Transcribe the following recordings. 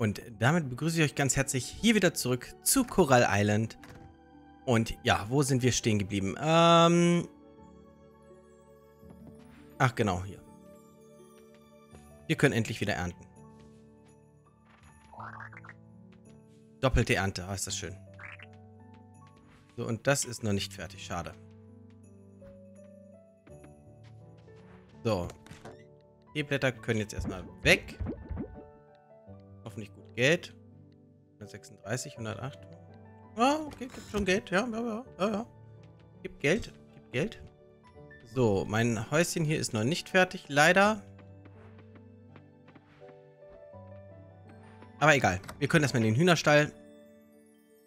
Und damit begrüße ich euch ganz herzlich hier wieder zurück zu Coral Island. Und ja, wo sind wir stehen geblieben? Ähm Ach, genau, hier. Wir können endlich wieder ernten. Doppelte Ernte, oh, ist das schön. So, und das ist noch nicht fertig, schade. So. Die Blätter können jetzt erstmal weg. Geld. 136, 108. Ah, okay, gibt schon Geld. Ja, ja, ja, ja, ja. Gibt Geld, gibt Geld. So, mein Häuschen hier ist noch nicht fertig, leider. Aber egal. Wir können erstmal in den Hühnerstall.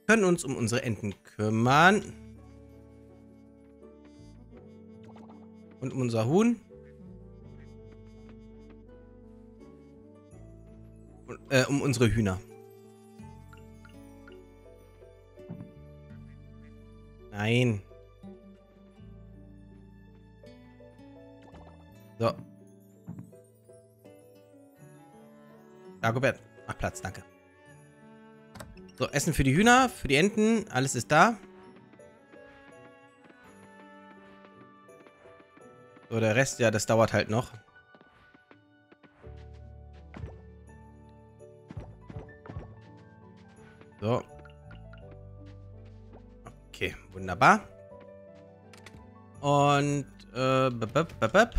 Können uns um unsere Enten kümmern. Und um unser Huhn. Äh, um unsere Hühner. Nein. So. Dagobert. Mach Platz, danke. So, Essen für die Hühner, für die Enten. Alles ist da. So, der Rest, ja, das dauert halt noch. Wunderbar. Und, äh, bap, bap, bap.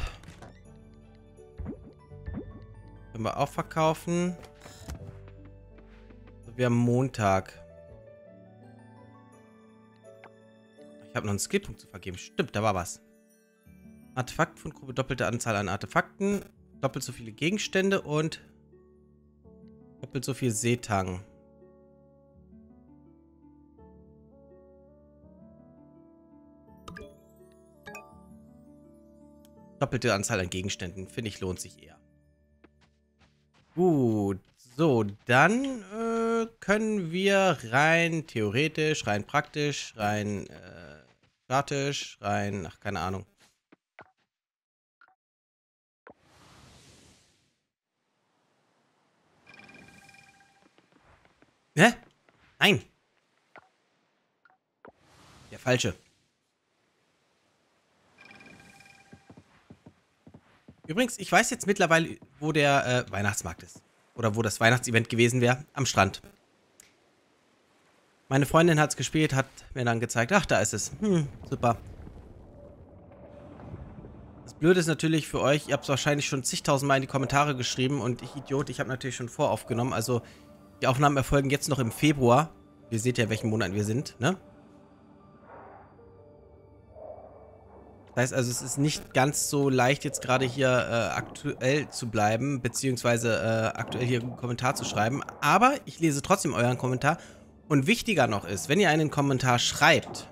Können wir auch verkaufen. Wir haben Montag. Ich habe noch einen Skillpunkt zu vergeben. Stimmt, da war was. Artefaktfundgruppe, doppelte Anzahl an Artefakten, doppelt so viele Gegenstände und doppelt so viel Seetang. Doppelte Anzahl an Gegenständen, finde ich, lohnt sich eher. Gut, so, dann äh, können wir rein theoretisch, rein praktisch, rein äh, statisch, rein, ach, keine Ahnung. Hä? Nein. Der falsche. Übrigens, ich weiß jetzt mittlerweile, wo der äh, Weihnachtsmarkt ist. Oder wo das Weihnachtsevent gewesen wäre. Am Strand. Meine Freundin hat es gespielt, hat mir dann gezeigt, ach, da ist es. Hm, super. Das Blöde ist natürlich für euch, ihr habt es wahrscheinlich schon zigtausendmal in die Kommentare geschrieben und ich Idiot, ich habe natürlich schon voraufgenommen. Also die Aufnahmen erfolgen jetzt noch im Februar. Ihr seht ja, welchen Monat wir sind, ne? Das heißt also, es ist nicht ganz so leicht, jetzt gerade hier äh, aktuell zu bleiben, beziehungsweise äh, aktuell hier einen Kommentar zu schreiben. Aber ich lese trotzdem euren Kommentar. Und wichtiger noch ist, wenn ihr einen Kommentar schreibt,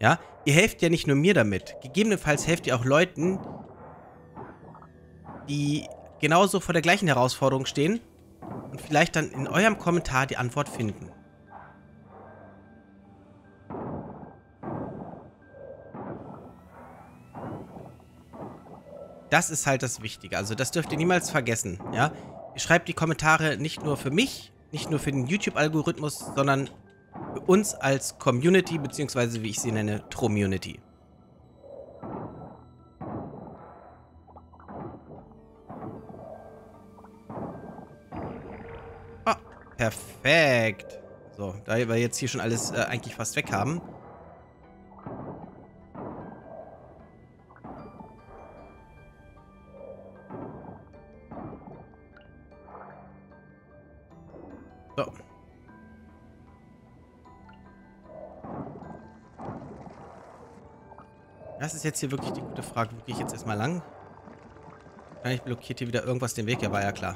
ja, ihr helft ja nicht nur mir damit. Gegebenenfalls helft ihr auch Leuten, die genauso vor der gleichen Herausforderung stehen und vielleicht dann in eurem Kommentar die Antwort finden. Das ist halt das Wichtige. Also das dürft ihr niemals vergessen, ja. Schreibt die Kommentare nicht nur für mich, nicht nur für den YouTube-Algorithmus, sondern für uns als Community, beziehungsweise wie ich sie nenne, Tromunity. Oh, perfekt. So, da wir jetzt hier schon alles äh, eigentlich fast weg haben, So. Das ist jetzt hier wirklich die gute Frage. Wo gehe ich jetzt erstmal lang? Wahrscheinlich blockiert hier wieder irgendwas den Weg. Ja, war ja klar.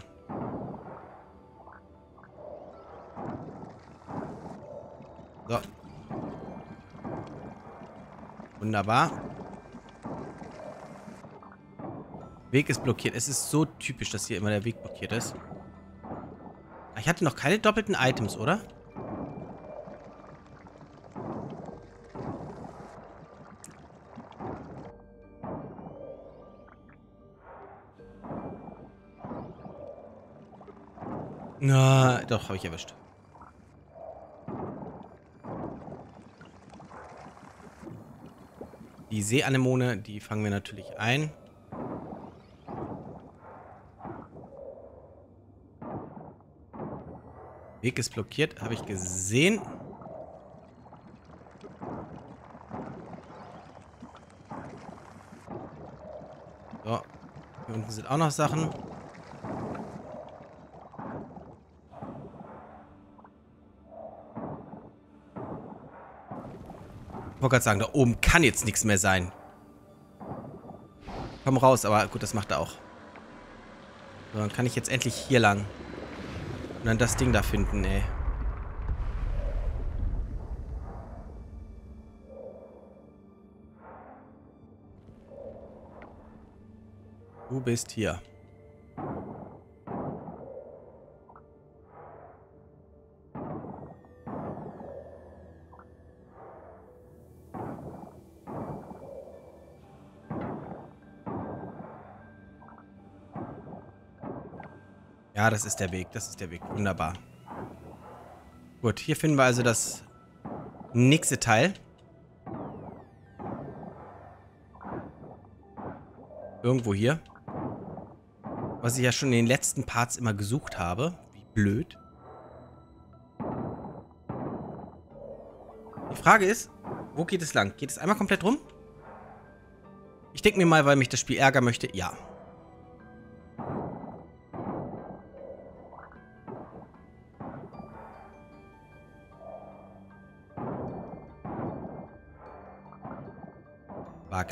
So. Wunderbar. Weg ist blockiert. Es ist so typisch, dass hier immer der Weg blockiert ist. Ich hatte noch keine doppelten Items, oder? Na, doch, habe ich erwischt. Die Seeanemone, die fangen wir natürlich ein. Weg ist blockiert, habe ich gesehen. So. Hier unten sind auch noch Sachen. Ich wollte gerade sagen, da oben kann jetzt nichts mehr sein. Komm raus, aber gut, das macht er auch. So, dann kann ich jetzt endlich hier lang. Und dann das Ding da finden, ey. Du bist hier. Das ist der Weg. Das ist der Weg. Wunderbar. Gut, hier finden wir also das nächste Teil. Irgendwo hier. Was ich ja schon in den letzten Parts immer gesucht habe. Wie blöd. Die Frage ist, wo geht es lang? Geht es einmal komplett rum? Ich denke mir mal, weil mich das Spiel ärgern möchte, ja. War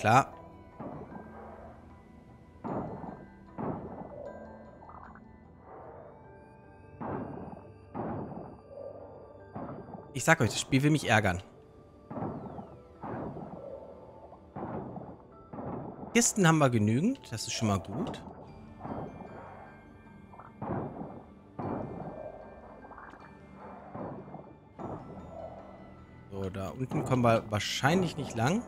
klar. Ich sag euch, das Spiel will mich ärgern. Kisten haben wir genügend. Das ist schon mal gut. So, da unten kommen wir wahrscheinlich nicht lang.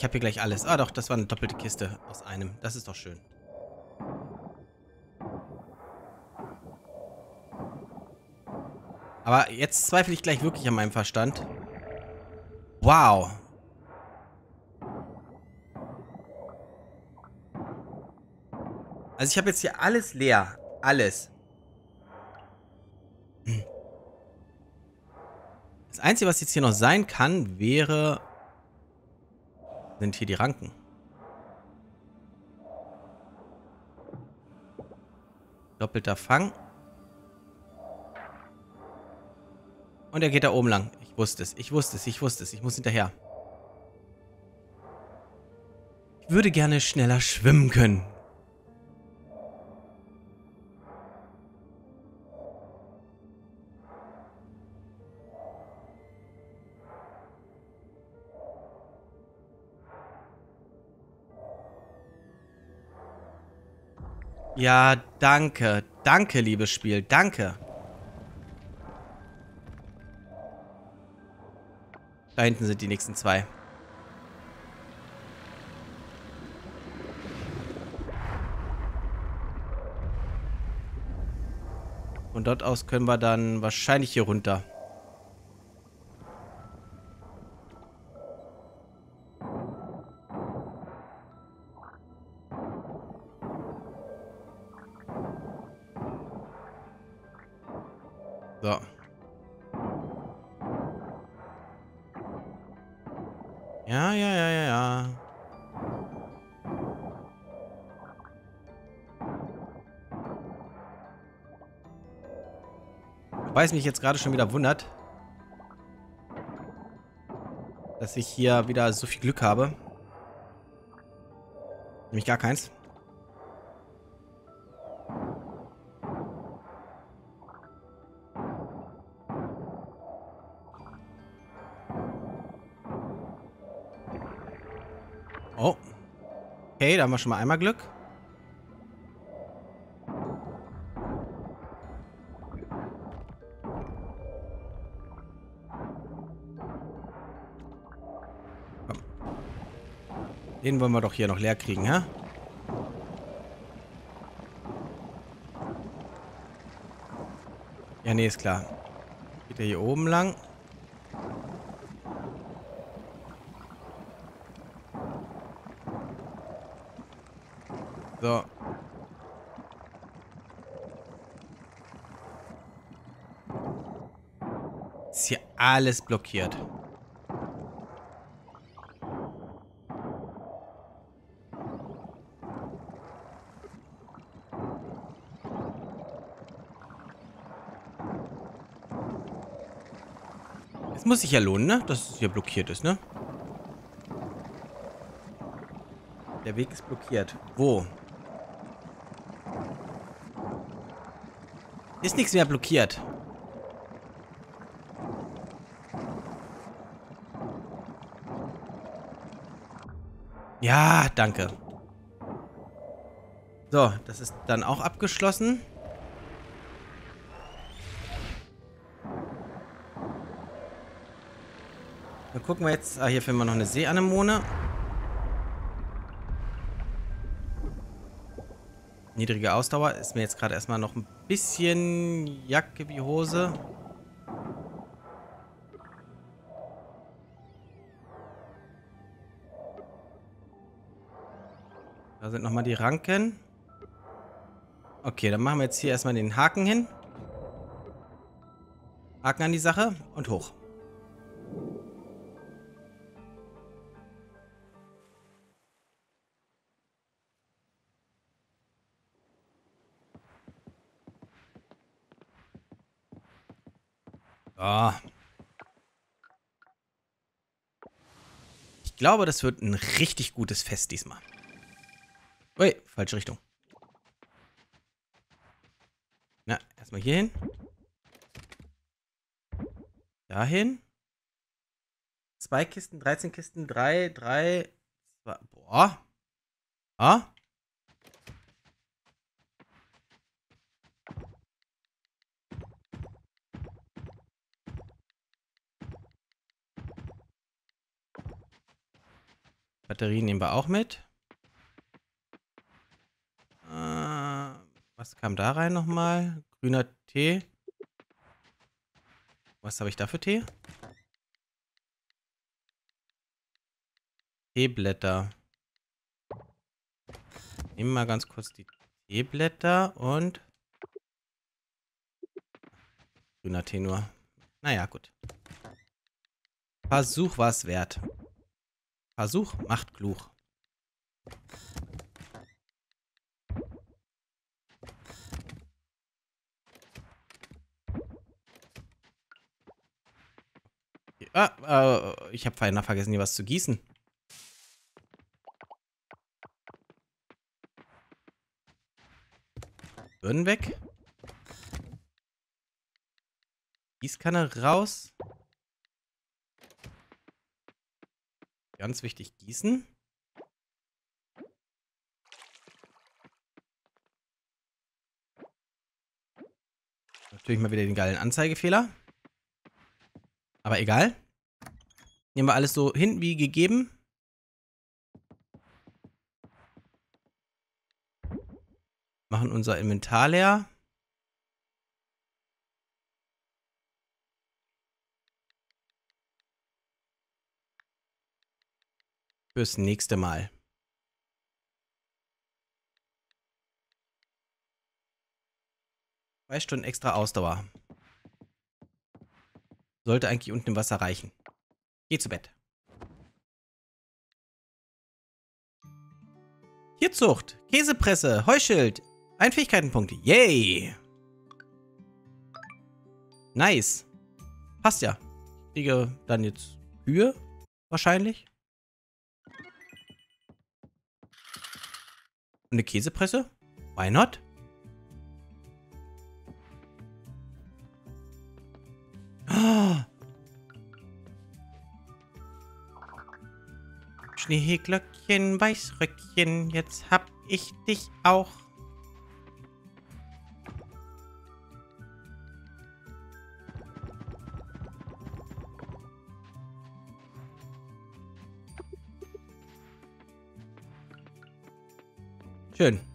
Ich habe hier gleich alles. Ah, doch, das war eine doppelte Kiste aus einem. Das ist doch schön. Aber jetzt zweifle ich gleich wirklich an meinem Verstand. Wow. Also ich habe jetzt hier alles leer. Alles. Hm. Das Einzige, was jetzt hier noch sein kann, wäre... Sind hier die Ranken. Doppelter Fang. Und er geht da oben lang. Ich wusste es, ich wusste es, ich wusste es. Ich muss hinterher. Ich würde gerne schneller schwimmen können. Ja, danke. Danke, liebes Spiel. Danke. Da hinten sind die nächsten zwei. Von dort aus können wir dann wahrscheinlich hier runter. So. Ja, ja, ja, ja, ja. Wobei es mich jetzt gerade schon wieder wundert, dass ich hier wieder so viel Glück habe. Nämlich gar keins. Okay, da haben wir schon mal einmal Glück. Komm. Den wollen wir doch hier noch leer kriegen, hä? Ja, nee, ist klar. Geht er hier oben lang? Alles blockiert. Es muss sich ja lohnen, ne? Dass es hier blockiert ist, ne? Der Weg ist blockiert. Wo? Ist nichts mehr blockiert. Ja, danke. So, das ist dann auch abgeschlossen. Dann gucken wir jetzt. Ah, hier finden wir noch eine Seeanemone. Niedrige Ausdauer. Ist mir jetzt gerade erstmal noch ein bisschen Jacke wie Hose. Sind nochmal die Ranken. Okay, dann machen wir jetzt hier erstmal den Haken hin. Haken an die Sache und hoch. Oh. Ich glaube, das wird ein richtig gutes Fest diesmal. Ui, falsche Richtung. Na, erstmal hier hin. Dahin. Zwei Kisten, 13 Kisten, drei, drei, zwei. Boah. Ah. Batterien nehmen wir auch mit. Äh, was kam da rein nochmal? Grüner Tee. Was habe ich da für Tee? Teeblätter. Nehmen wir mal ganz kurz die Teeblätter und... Grüner Tee nur. Naja, gut. Versuch war es wert. Versuch macht klug. Ah, äh, ich habe beinahe vergessen, hier was zu gießen. Birnen weg. Gießkanne raus. Ganz wichtig, gießen. Natürlich mal wieder den geilen Anzeigefehler. Aber egal. Nehmen wir alles so hin wie gegeben. Machen unser Inventar leer. Fürs nächste Mal. Zwei Stunden extra Ausdauer. Sollte eigentlich unten im Wasser reichen. Geh zu Bett. Tierzucht, Käsepresse, Heuschild, Einfähigkeitenpunkte. Yay! Nice. Passt ja. Ich kriege dann jetzt Kühe, wahrscheinlich. Und eine Käsepresse? Why not? Schneeglöckchen, Weißröckchen, jetzt hab ich dich auch. Schön.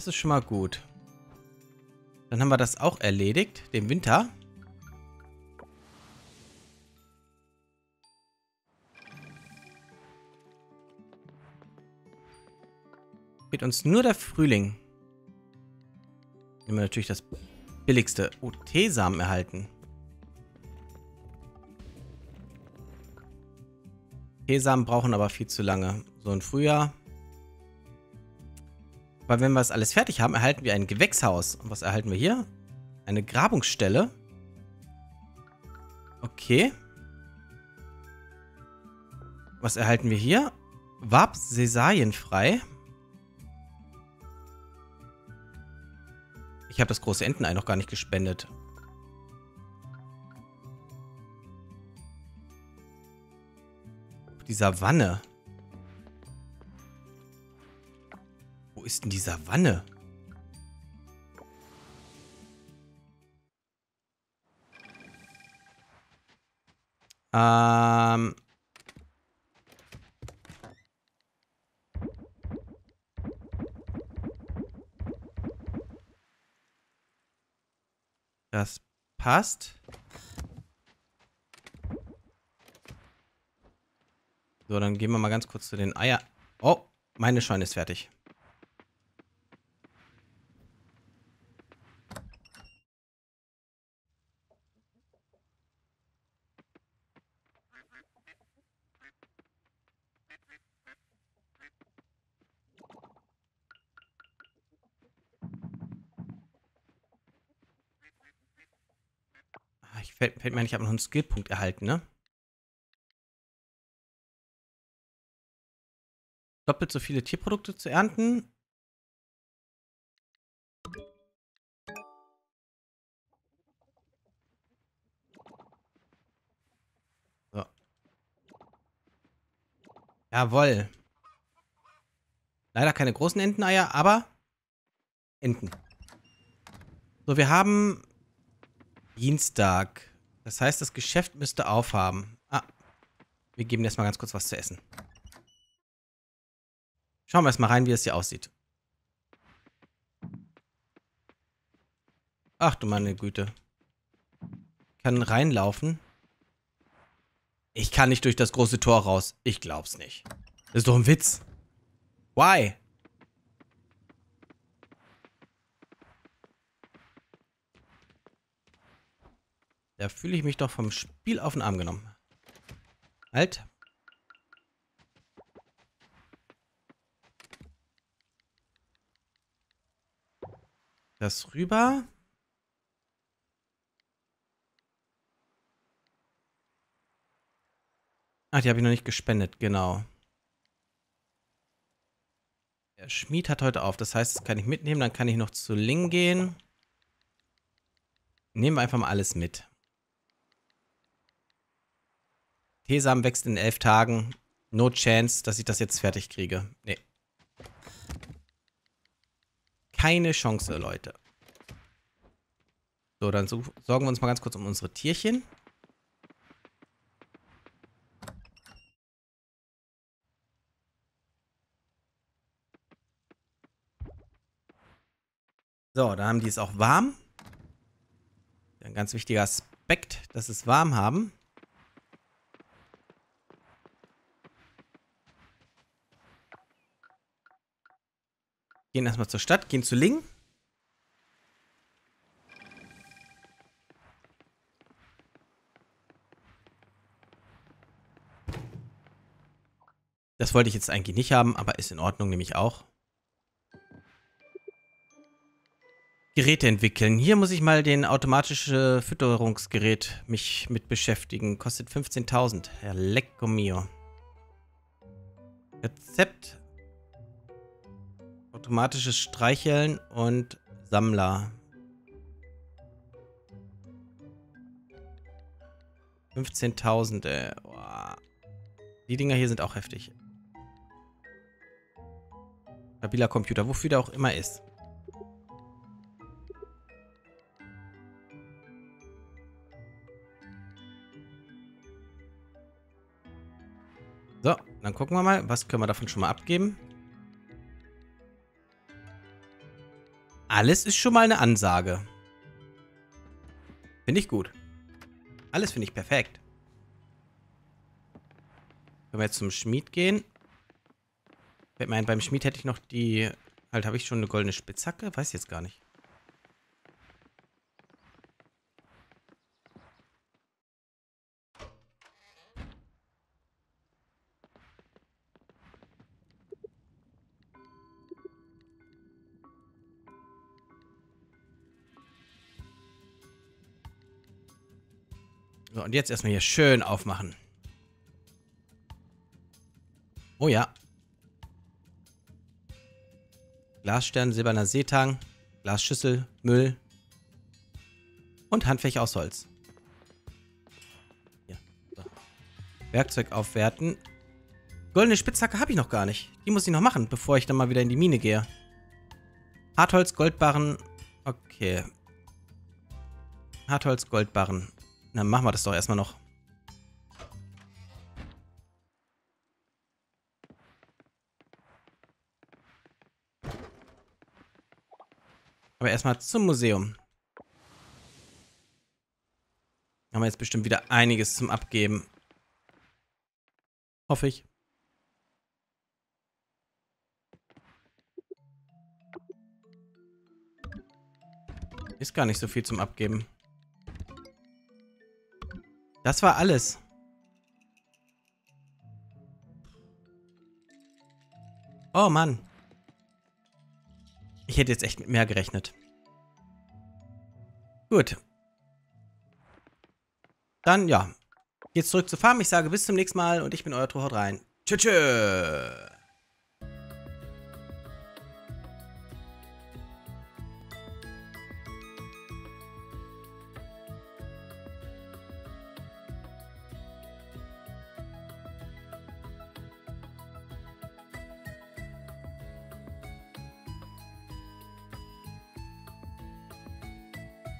Das ist schon mal gut. Dann haben wir das auch erledigt, den Winter. Fehlt uns nur der Frühling. Nehmen wir natürlich das billigste. Oh, Teesamen erhalten. Teesamen brauchen aber viel zu lange. So ein Frühjahr. Weil wenn wir das alles fertig haben, erhalten wir ein Gewächshaus. Und was erhalten wir hier? Eine Grabungsstelle. Okay. Was erhalten wir hier? Warp frei. Ich habe das große Entenei noch gar nicht gespendet. Die Savanne. Wo ist denn die Savanne? Ähm... Das passt. So, dann gehen wir mal ganz kurz zu den Eier. Oh, meine Scheune ist fertig. Fällt, fällt mir nicht, ich habe noch einen Skillpunkt erhalten, ne? Doppelt so viele Tierprodukte zu ernten. So. Jawoll. Leider keine großen Enteneier, aber Enten. So, wir haben Dienstag. Das heißt, das Geschäft müsste aufhaben. Ah, wir geben erstmal ganz kurz was zu essen. Schauen wir erstmal rein, wie es hier aussieht. Ach du meine Güte. Ich kann reinlaufen. Ich kann nicht durch das große Tor raus. Ich glaub's nicht. Das ist doch ein Witz. Why? Da fühle ich mich doch vom Spiel auf den Arm genommen. Halt. Das rüber. Ach, die habe ich noch nicht gespendet, genau. Der Schmied hat heute auf. Das heißt, das kann ich mitnehmen. Dann kann ich noch zu Ling gehen. Nehmen wir einfach mal alles mit. Tesam wächst in elf Tagen. No chance, dass ich das jetzt fertig kriege. Nee. Keine Chance, Leute. So, dann so, sorgen wir uns mal ganz kurz um unsere Tierchen. So, dann haben die es auch warm. Ein ganz wichtiger Aspekt, dass es warm haben. Gehen erstmal zur Stadt, gehen zu Ling. Das wollte ich jetzt eigentlich nicht haben, aber ist in Ordnung, nehme ich auch. Geräte entwickeln. Hier muss ich mal den automatische Fütterungsgerät mich mit beschäftigen. Kostet 15.000. Ja, lecco mio. Rezept automatisches Streicheln und Sammler. 15.000, ey. Äh, Die Dinger hier sind auch heftig. Stabiler Computer, wofür der auch immer ist. So, dann gucken wir mal, was können wir davon schon mal abgeben. Alles ist schon mal eine Ansage. Finde ich gut. Alles finde ich perfekt. Können wir jetzt zum Schmied gehen? Ich meine, beim Schmied hätte ich noch die... Halt, habe ich schon eine goldene Spitzhacke? Weiß ich jetzt gar nicht. So, und jetzt erstmal hier schön aufmachen. Oh ja. Glasstern, silberner Seetang, Glasschüssel, Müll und Handfläche aus Holz. Hier. So. Werkzeug aufwerten. Goldene Spitzhacke habe ich noch gar nicht. Die muss ich noch machen, bevor ich dann mal wieder in die Mine gehe. Hartholz, Goldbarren. Okay. Hartholz, Goldbarren. Dann machen wir das doch erstmal noch. Aber erstmal zum Museum. Haben wir jetzt bestimmt wieder einiges zum Abgeben. Hoffe ich. Ist gar nicht so viel zum Abgeben. Das war alles. Oh Mann. Ich hätte jetzt echt mit mehr gerechnet. Gut. Dann, ja. Jetzt zurück zur Farm. Ich sage bis zum nächsten Mal und ich bin euer Trohaut rein. Tschüss. tschüss.